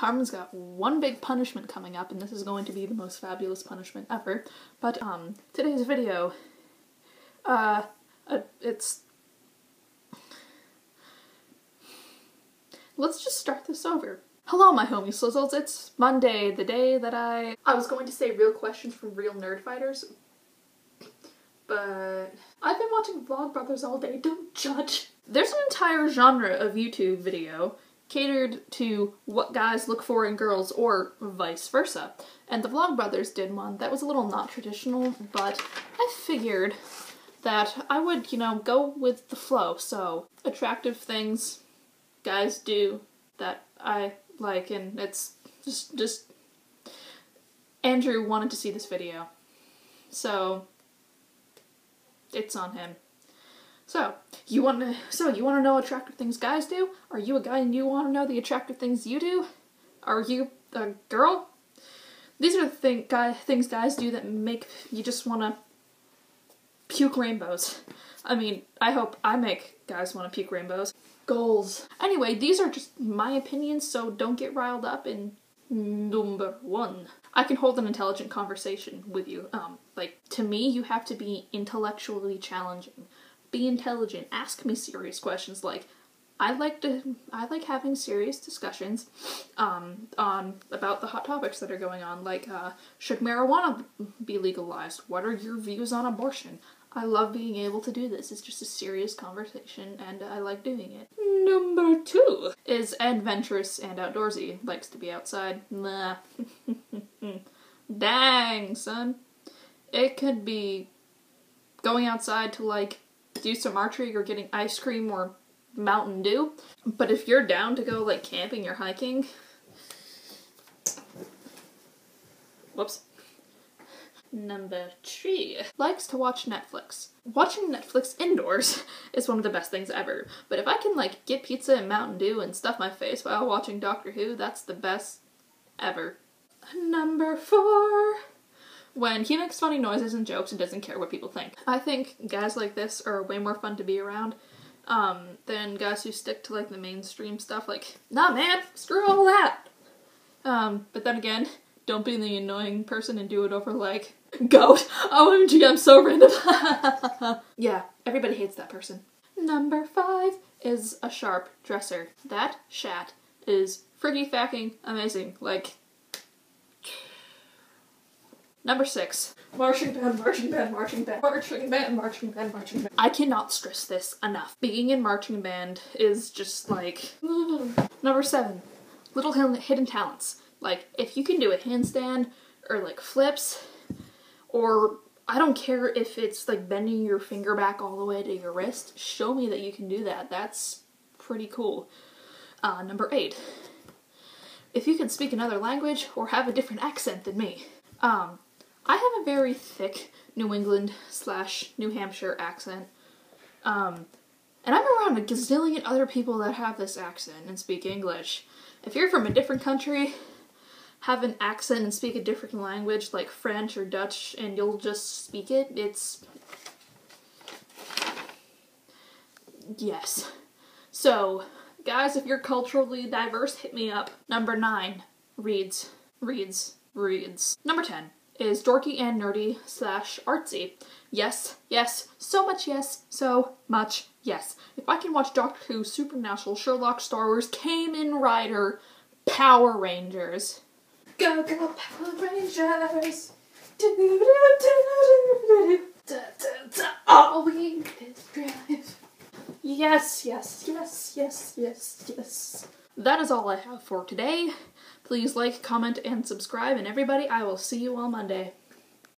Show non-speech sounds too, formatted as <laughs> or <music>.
Harmon's got one big punishment coming up, and this is going to be the most fabulous punishment ever. But um, today's video, uh, uh it's. Let's just start this over. Hello, my homie slizzles. It's Monday, the day that I. I was going to say real questions from real Nerdfighters, but I've been watching Vlogbrothers all day. Don't judge. There's an entire genre of YouTube video catered to what guys look for in girls or vice versa. And the Vlogbrothers did one that was a little not traditional, but I figured that I would, you know, go with the flow. So, attractive things guys do that I like and it's just just Andrew wanted to see this video. So, it's on him. So, you want to so you want to know attractive things guys do? Are you a guy and you want to know the attractive things you do? Are you a girl? These are the thing, guy, things guys do that make you just want to puke rainbows. I mean, I hope I make guys want to puke rainbows. Goals. Anyway, these are just my opinions, so don't get riled up. And number one, I can hold an intelligent conversation with you. Um, like, to me, you have to be intellectually challenging be intelligent, ask me serious questions like I like to I like having serious discussions um, on about the hot topics that are going on like uh, should marijuana be legalized? What are your views on abortion? I love being able to do this. It's just a serious conversation and I like doing it. Number two is adventurous and outdoorsy. Likes to be outside. Nah. <laughs> Dang, son. It could be going outside to like do some archery or getting ice cream or Mountain Dew. But if you're down to go like camping or hiking, whoops. Number three likes to watch Netflix. Watching Netflix indoors <laughs> is one of the best things ever. But if I can like get pizza and Mountain Dew and stuff my face while watching Doctor Who, that's the best ever. Number four when he makes funny noises and jokes and doesn't care what people think. I think guys like this are way more fun to be around um, than guys who stick to like the mainstream stuff. Like, nah, man, screw all that. Um, but then again, don't be the annoying person and do it over like, <laughs> goat. OMG, I'm so random. <laughs> yeah, everybody hates that person. Number five is a sharp dresser. That shat is freaky fucking amazing. Like, Number six. Marching band, marching band, marching band, marching band, marching band, marching band. I cannot stress this enough. Being in marching band is just like. <sighs> Number seven. Little hidden talents. Like, if you can do a handstand, or like flips, or I don't care if it's like bending your finger back all the way to your wrist, show me that you can do that. That's pretty cool. Uh, number eight. If you can speak another language or have a different accent than me. Um, I have a very thick New England slash New Hampshire accent. Um, and I'm around a gazillion other people that have this accent and speak English. If you're from a different country, have an accent and speak a different language like French or Dutch and you'll just speak it, it's. Yes. So, guys, if you're culturally diverse, hit me up. Number nine, reads, reads, reads. Number 10, is dorky and nerdy slash artsy. Yes, yes, so much yes, so much yes. If I can watch Doctor Who, Supernatural, Sherlock, Star Wars, Kamen Rider, Power Rangers. Go, go, Power Rangers! Do, do, do. All we need is drive. Yes, yes, yes, yes, yes, yes. That is all I have for today. Please like, comment, and subscribe, and everybody, I will see you all Monday.